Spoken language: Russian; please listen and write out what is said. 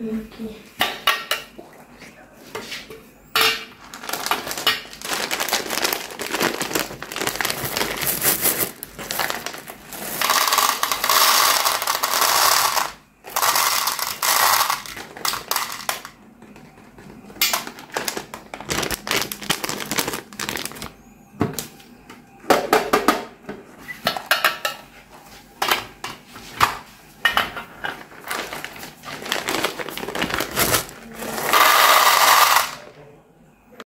Окей.